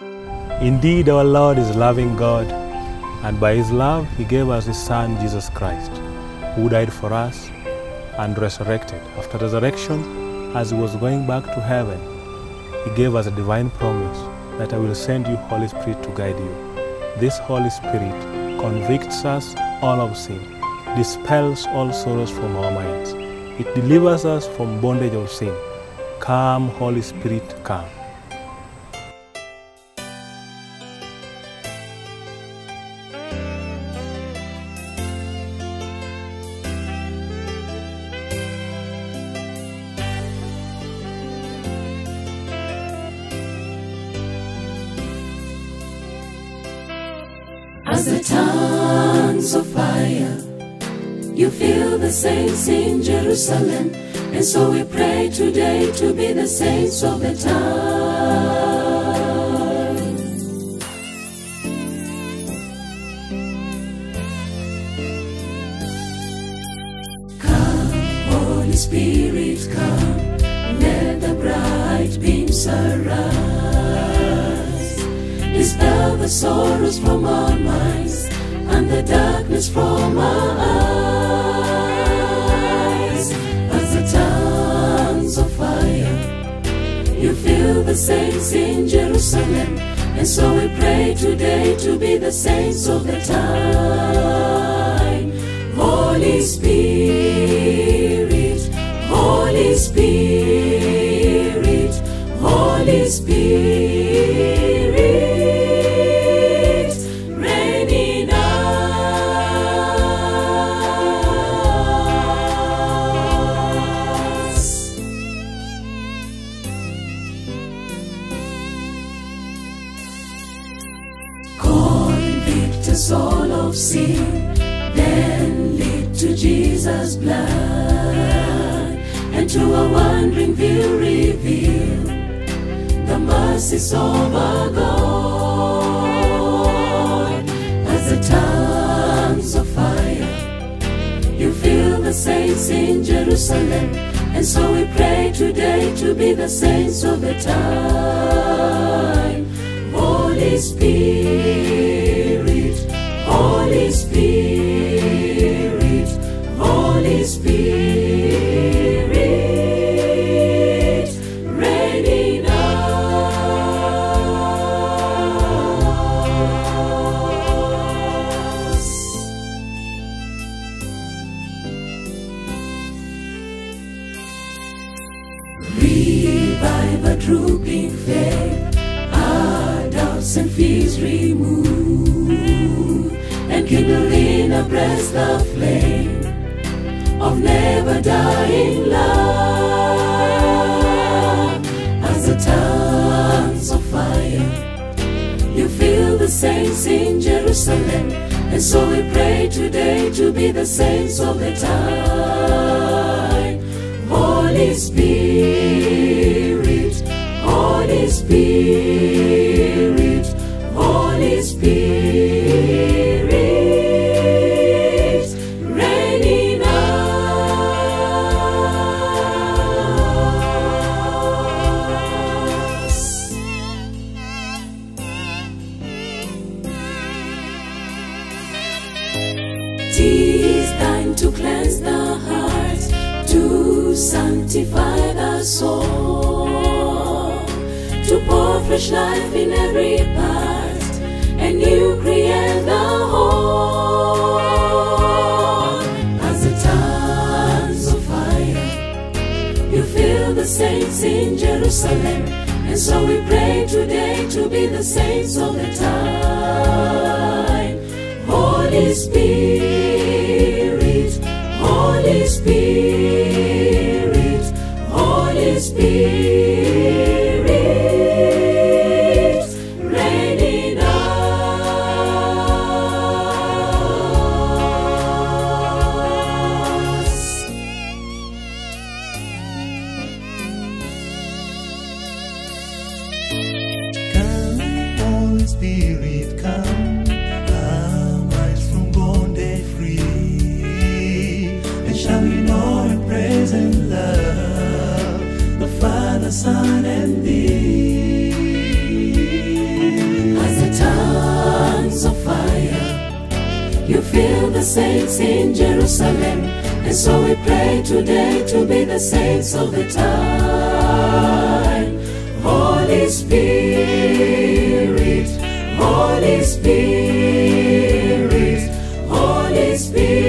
Indeed, our Lord is loving God, and by His love, He gave us His Son, Jesus Christ, who died for us and resurrected. After resurrection, as He was going back to heaven, He gave us a divine promise that I will send you Holy Spirit to guide you. This Holy Spirit convicts us all of sin, dispels all sorrows from our minds. It delivers us from bondage of sin. Come, Holy Spirit, come. As the tongues of fire, you feel the saints in Jerusalem. And so we pray today to be the saints of the time. Come, Holy Spirit, come. Let the bright beams arise. Dispel the sorrows from our minds and the darkness from our eyes. As the tongues of fire, you feel the saints in Jerusalem. And so we pray today to be the saints of the time. Holy Spirit, Holy Spirit, Holy Spirit, us all of sin, then lead to Jesus' blood, and to a wandering view reveal the mercies of our God. As the tongues of fire, you feel the saints in Jerusalem, and so we pray today to be the saints of the time. Holy Spirit, A drooping faith, our doubts and fears remove, and kindle in a breast the flame of never dying love. As the tongues of fire, you feel the saints in Jerusalem, and so we pray today to be the saints of the time. Holy Spirit, sanctify the soul, to pour fresh life in every part, and you create the whole. As the tongues of fire, you fill the saints in Jerusalem, and so we pray today to be the saints of the time. Holy Spirit, Holy Spirit, Holy the saints in Jerusalem. And so we pray today to be the saints of the time. Holy Spirit, Holy Spirit, Holy Spirit.